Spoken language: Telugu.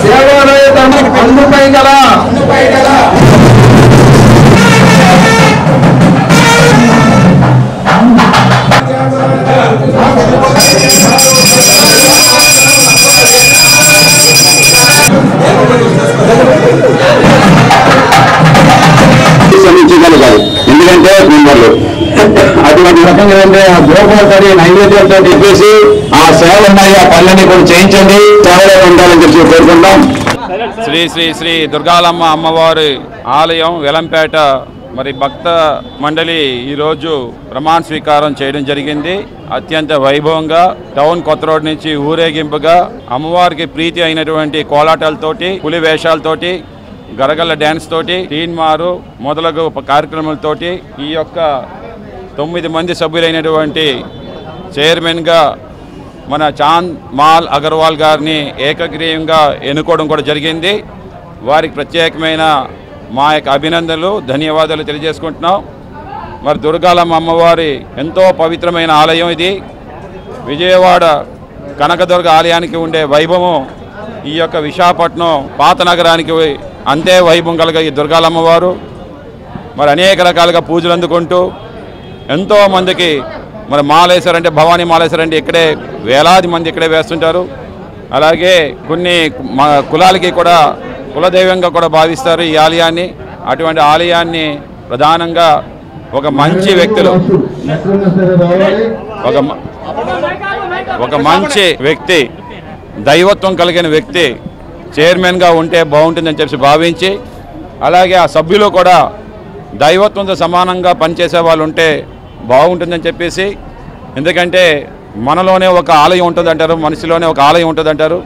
సేవాలయం అందుపై గల Thank you. అంటే మెంబర్లు అటువంటి రకంగా అంటే ఆ గోపాలకరి నైవేద్యంతో చెప్పేసి ఆ సేవలు ఉన్నాయి ఆ పనులన్నీ కూడా చేయించండి. సేవలో ఉండాలని చెప్పి కోరుకుంటాం శ్రీ శ్రీ శ్రీ దుర్గాలమ్మ అమ్మవారి ఆలయం వెలంపేట మరి భక్త మండలి ఈరోజు ప్రమాణ స్వీకారం చేయడం జరిగింది. అత్యంత వైభవంగా టౌన్ కొత్త రోడ్ నుంచి ఊరేగింపుగా అమ్మవారికి ప్రీతి అయినటువంటి కోలాటాలతోటి పులి వేషాలతోటి గరగల్ల డ్యాన్స్ తోటి తీన్మారు మొదలగు కార్యక్రమాలతోటి ఈ యొక్క తొమ్మిది మంది సభ్యులైనటువంటి చైర్మన్గా మన చాంద్ మాల్ అగర్వాల్ గారిని ఏకగ్రీయంగా ఎన్నుకోవడం కూడా జరిగింది. వారికి ప్రత్యేకమైన మా యొక్క అభినందనలు ధన్యవాదాలు తెలియజేసుకుంటున్నాం. మరి దుర్గాలమ్మ అమ్మవారి ఎంతో పవిత్రమైన ఆలయం ఇది. విజయవాడ కనకదుర్గ ఆలయానికి ఉండే వైభవం ఈ యొక్క విశాఖపట్నం పాత నగరానికి అంతే వైభవం కలగ ఈ దుర్గాలమ్మవారు. మరి అనేక రకాలుగా పూజలు అందుకుంటూ ఎంతో మందికి మరి మాలేశారంటే భవానీ మాలేశారంటే ఇక్కడే వేలాది మంది ఇక్కడే వేస్తుంటారు. అలాగే కొన్ని మా కులాలకి కూడా కులదైవంగా కూడా భావిస్తారు ఈ ఆలయాన్ని. అటువంటి ఆలయాన్ని ప్రధానంగా ఒక మంచి వ్యక్తులు ఒక ఒక మంచి వ్యక్తి దైవత్వం కలిగిన వ్యక్తి చైర్మన్గా ఉంటే బాగుంటుందని చెప్పి భావించి అలాగే ఆ సభ్యులు కూడా దైవత్వంతో సమానంగా పనిచేసే వాళ్ళు ఉంటే బాగుంటుందని చెప్పేసి ఎందుకంటే మనలోనే ఒక ఆలయం ఉంటుంది అంటారు మనిషిలోనే ఒక ఆలయం ఉంటుంది అంటారు